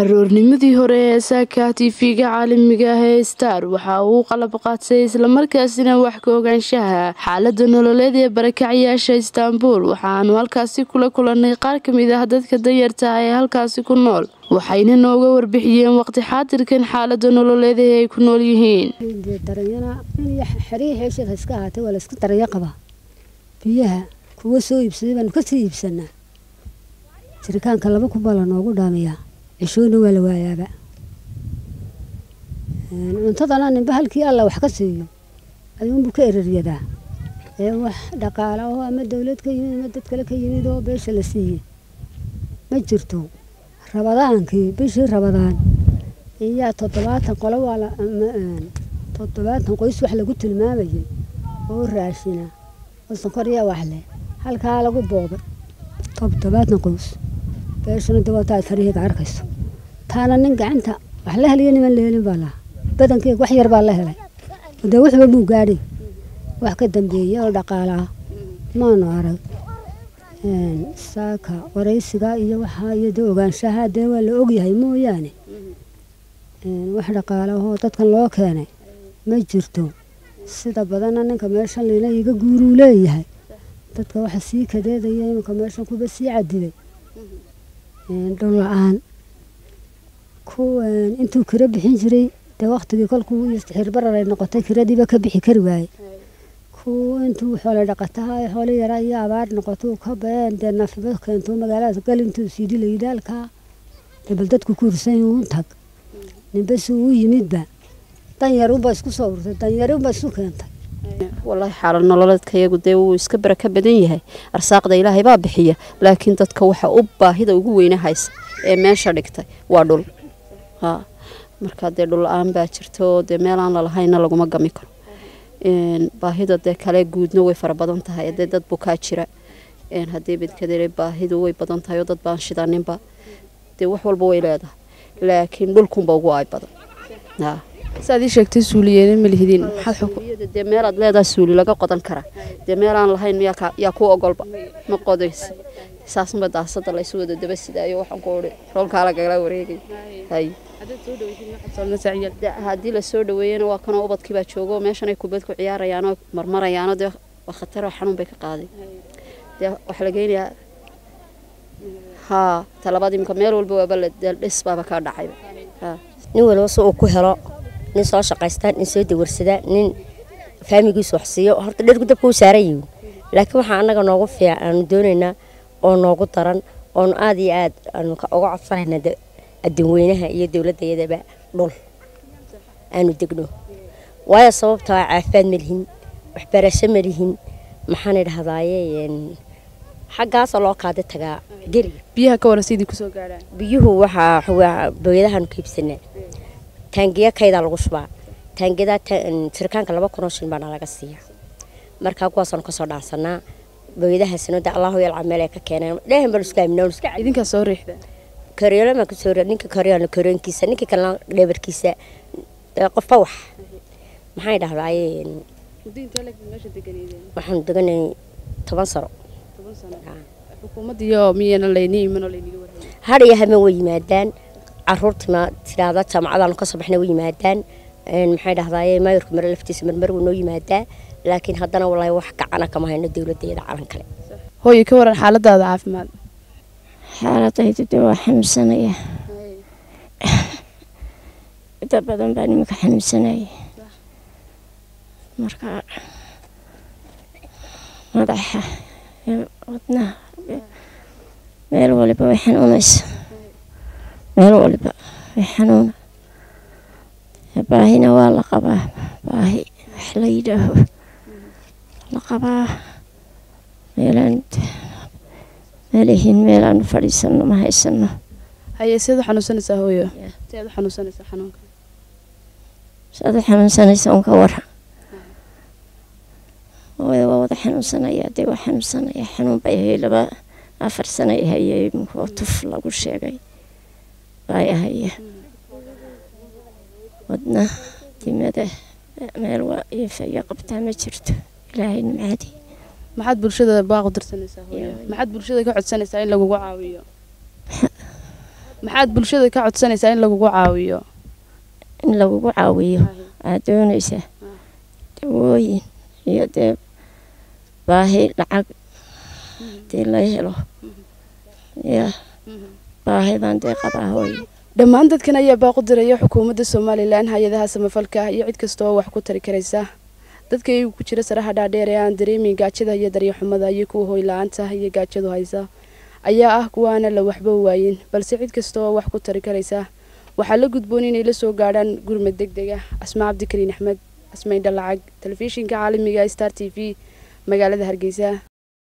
aroornimadii hore ee saaka tv-ga caalamiga ah ee star waxa uu qalab qaadsay islamarkaasina wax ka ogaanshaha xaalada nololeed ee barakacyaasha istaanbul waxaanu halkaasi kula kulanay qaar ka mid ah dadka danyarta ah ee halkaasi ku nool waxayna nooga warbixiyeen waqti xaadirkan xaalada nololeed ee ay ku nool yihiin. Kuwa soo iibsaday baanu ka sii iibsanaa? Jiritaanka laba kun baa lanoogu dhaamiyaa cishoona waa la waayaaba. Cuntadana ninba halkii alla wax ka siiyo ayuunbuu ka eraryadaa ee wax dhaqaala oo ama dowlad ka yimid ama dad kale ka yimid oo beesha la siiyey ma jirto. Rabadaankii bishii rabadaan iyaa toddobaatan qolo waa toddobaatan qoys wax lagu tilmaamayay oo raashina oo sonkor iyo waxleh halkaa lagu boobay toddobaatan qoys beeshana dawataa farihiga arkayso taana nin gacanta wax la heliyo niman lehelin baa lahaa badankeega wax yar baa la helay dee wuxuba muu gaadhay wax ka dambeeyey oo dhaqaalaa maanu arag saaka waraysiga iyo waxaa iyo dee ogaanshaha dee waa la ogyahay mooyaane wax dhaqaalahoo dadkan loo keenay ma jirto sida badana ninka meeshan lina iga guuruu leeyahay dadka waxa sii kadeedaya iminka meeshan kuba sii cadibay dhul la'aan intuu kira bixin jiray dee waktigii kolkuu xiirbarar ay noqotay kiradiiba ka bixi kari waaye kuw intuu xoole dhaqataha xoole yaraa iyo abaar noqotou ka baeen dee nafiba keento magaalada gal intuu siidi layidhi halkaa dee dadku kuursan uun tag. Ninba si uu yimidba danyarunba isku soo urtay danyarunba isu keentay walaahi xaalad nololeedka iyagu dee wuu iska baraka badan yahay. Arsaaqda ilaahay baa bixiya laakiin dadka waxa u baahida ugu weyne haysa ee meesha dhigtay waa dhul. Markaa dee dhul la'aan baa jirta oo dee meelaan lalahayna laguma gami karo. Baahida dee kale guudna way fara badan tahay dee dad bukaa jira. Haddii bidkadere baahidu way badan tahay oo dad baan shidaninba dee wax walba way leedahay. Laakiin dhulkunba ugu ay badan saad ii sheegtay suuliyeena ma lihidin dee meelaad leedaha suuli laga qodan kara. Dee meelaan lahayn yaa ku ogolba. Ma qodaysa saasnba daasada laysu wada daba sidaayo waxaan ku oi roolkaa lagala wareegay. Hay. Haddii la soo dhaweeyana waa kanoo ubadkiibaa joogo. Meeshan ay kubad ku ciyaarayaanoo marmarayaano dee waa khataroo xanuun bay ka qaaday. Dee waxaa la geynayaa. Haa talabaad iminka meel walba waaba dhis baaba kaa dhacayba nin walba si uu ku helo nin soo shaqaysta nin soo dawarsada nin faamigiisu wax siiyo horta dhergu dabka u saaran yihiin laakiin waxaa annaga noogu fiican aanu doonaynaa oo noogu daran oonu aada iyo aad aanu uga codsanayna adinweynaha iyo dowladdayadaba dhul aanu degno. Waayo sababtaa caafimaad ma lihin waxbarasho ma lihin maxaan idhahdaaye xaggaasoo loo kaadi tagaa geriga biyaha ka waran sidii ku soo gaadhaan biyuhu waxaa booyadahaanu ka iibsanaa taangiya kaydaa lagu shubaa taangiyada sirkaanka laba kunoo shil baana laga siiya. Markaa kuwaasaanu ka soo dhaansanaa booyadahaasina de allahu yalca meel ay ka keeneen dhehan baan isku aaminaa iska idinkaa soo riixda? Karyoole maa ka soo ninka karyoole karyoonkiisa ninka kalena dheebarkiisa qofba wax. Maxay dhahdaaye waxaanu deganay toban sano. Xukuumadiyo miyana layni imanoo layniga warhaya har iyo habeen way yimaadaan caruurtima tidhaahda jaamacadaanu ka soo baxna way yimaadaan. Maxay dhahdaaye maayurka mare laftiisa marmar wuu noo yimaadaa. Laakiin haddana walaahi wax gacana kama hayno dowladayada calan kale. Hooye ka waran xaaladaada caafimaad. Xaaladaydu de waa xanuunsanaya. Inta badan baan iminka xanuunsanaya. Marka madaxa wadnaha meel waliba way xanuunaysa meel waliba xanuuna baahina waa la qabaa. Baahi wax la yidhaaho. La qabaa. Meelaan meelihiin meelaanu fadhiisano ma haysano haye u xanuunsanaysaa hooyo. U xanuunsanaysaa xanuunka. Saad u xanuunsanaysa unka wara. Hooyo waa wada xanuunsanaya dee waa xanuunsanaya xanuun bay ahay laba afar sana ay iminkaoo tuf lagu sheegay bay ahaya wadna dimada meel waa iifaya qabtaa ma jirto. Ilaahay nimcaadii maxaad bulshada baaq u dirsanaysaa maxaad bulshada ka codsanaysaa in lagugu caawiyo? Maxaad bulshada ka codsanaysaa in lagugu caawiyo? In lagugu caawiyo? Aad doonaysaa? Dawooyin iyo dee baahi lacag dee la helo. Ya baahidan dee qabaa hooye dhammaan dadkan ayaa baaqu diraya xukuumadda somalilan hay'adaha samafalka iyo cid kasta oo wax ku tari karaysa. Dadka iyagu ku jira saraha dhaadheer ee aan dareemin gaajada iyo daryaxumada iyo kuwa hoy la'aanta iyo gaajadu haysa ayaa ah kuwaana la waxba waayin balse cid kasta oo wax ku tari karaysa. Waxaa la gudboon inay la soo gaadhaan gurmad deg deg ah asma cabdikariin axmed asmayn dhalacag telefishinka caalamiga star t v magaalada hargeysa